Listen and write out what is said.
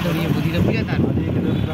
রাত হয়ে বুঝি তো বুঝে তার